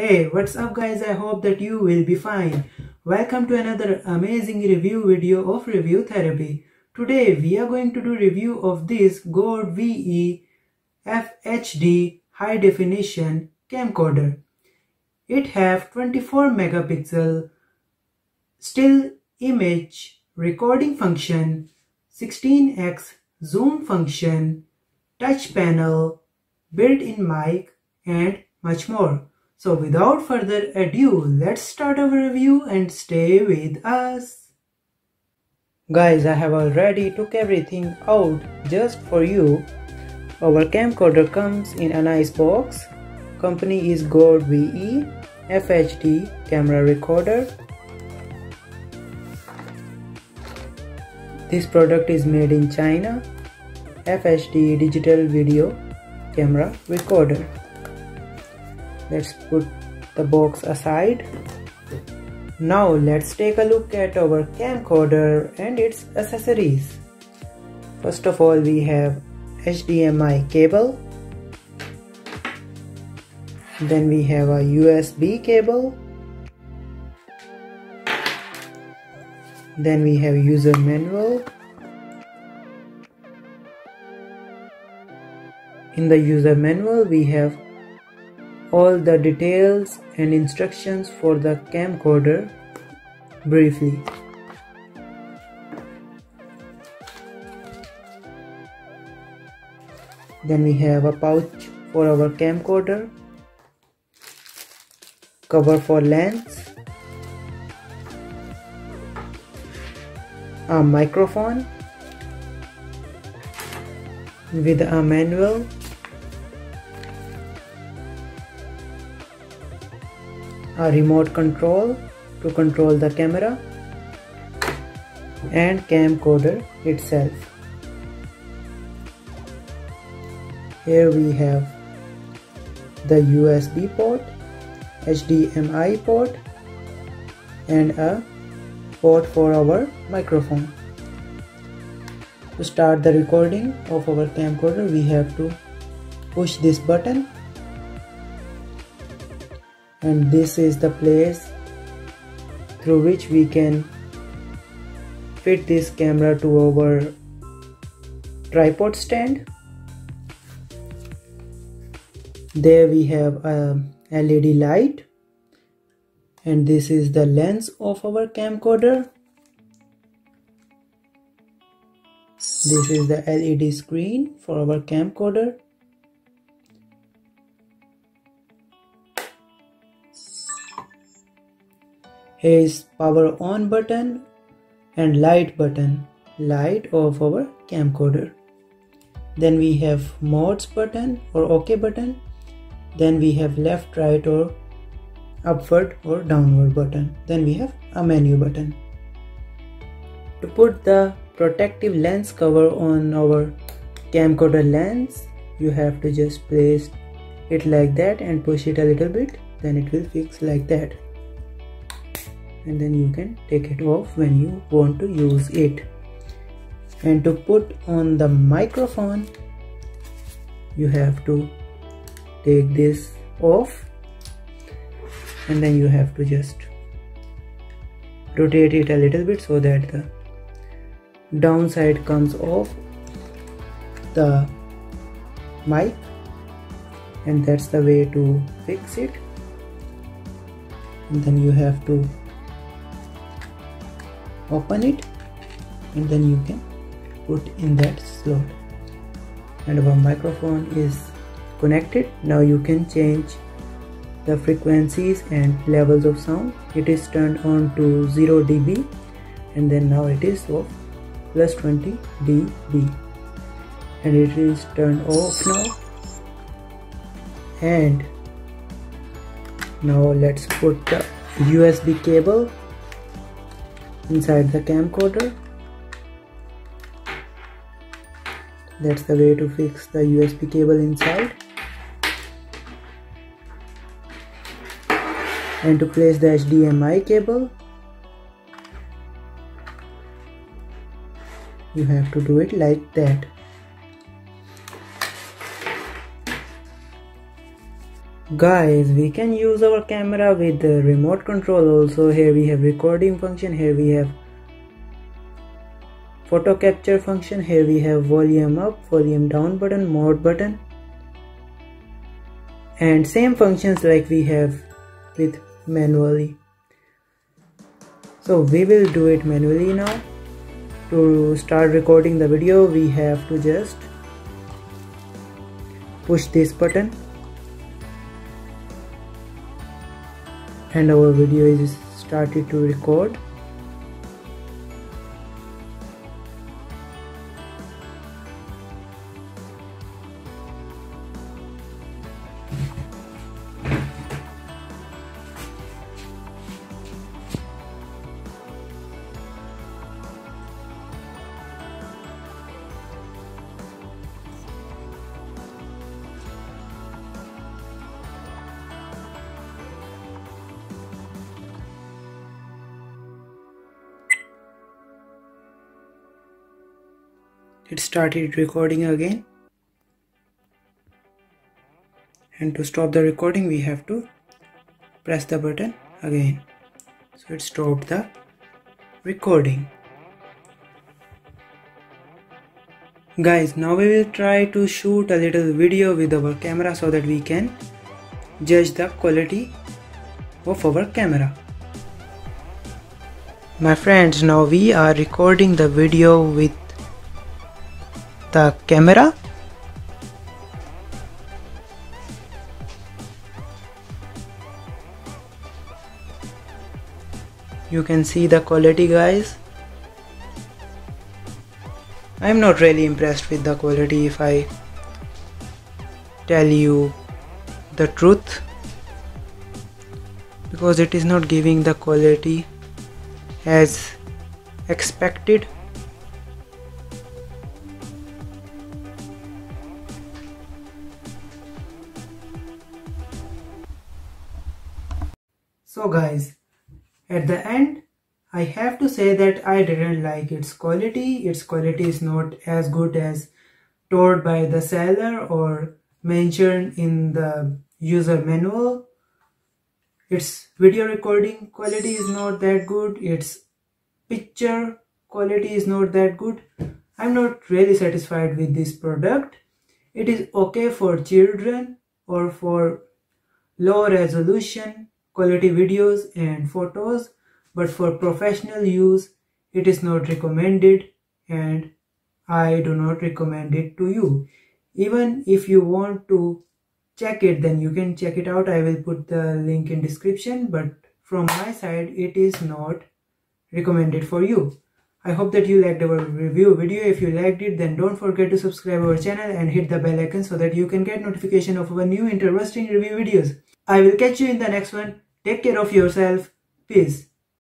Hey, what's up guys? I hope that you will be fine. Welcome to another amazing review video of Review Therapy. Today we are going to do review of this GordVE FHD high definition camcorder. It have 24 megapixel still image recording function, 16x zoom function, touch panel, built-in mic and much more. So without further ado, let's start our review and stay with us. Guys, I have already took everything out just for you. Our camcorder comes in a nice box. Company is GordVE FHD camera recorder. This product is made in China. FHD digital video camera recorder let's put the box aside. Now let's take a look at our camcorder and its accessories. First of all we have HDMI cable. Then we have a USB cable. Then we have user manual. In the user manual we have all the details and instructions for the camcorder briefly. Then we have a pouch for our camcorder, cover for lens, a microphone with a manual a remote control to control the camera and camcorder itself. Here we have the USB port, HDMI port and a port for our microphone. To start the recording of our camcorder we have to push this button and this is the place through which we can fit this camera to our tripod stand. There we have a LED light. And this is the lens of our camcorder. This is the LED screen for our camcorder is power on button and light button, light of our camcorder. Then we have modes button or OK button. Then we have left, right or upward or downward button. Then we have a menu button. To put the protective lens cover on our camcorder lens, you have to just place it like that and push it a little bit then it will fix like that and then you can take it off when you want to use it. And to put on the microphone you have to take this off and then you have to just rotate it a little bit so that the downside comes off the mic and that's the way to fix it. And then you have to open it and then you can put in that slot. And our microphone is connected. Now you can change the frequencies and levels of sound. It is turned on to 0 dB and then now it is of plus 20 dB. And it is turned off now. And now let's put the USB cable inside the camcorder. That's the way to fix the USB cable inside. And to place the HDMI cable you have to do it like that guys we can use our camera with the remote control also. Here we have recording function here we have photo capture function here we have volume up volume down button mode button. And same functions like we have with manually. So we will do it manually now. To start recording the video we have to just push this button and our video is started to record it started recording again. And to stop the recording we have to press the button again. So it stopped the recording. Guys now we will try to shoot a little video with our camera so that we can judge the quality of our camera. My friends now we are recording the video with the camera? You can see the quality guys. I'm not really impressed with the quality if I tell you the truth because it is not giving the quality as expected So guys, at the end, I have to say that I didn't like its quality. Its quality is not as good as told by the seller or mentioned in the user manual. Its video recording quality is not that good. Its picture quality is not that good. I'm not really satisfied with this product. It is okay for children or for low resolution quality videos and photos but for professional use it is not recommended and I do not recommend it to you. Even if you want to check it then you can check it out. I will put the link in description but from my side it is not recommended for you. I hope that you liked our review video. If you liked it then don't forget to subscribe our channel and hit the bell icon so that you can get notification of our new interesting review videos. I will catch you in the next one. Take care of yourself. Peace.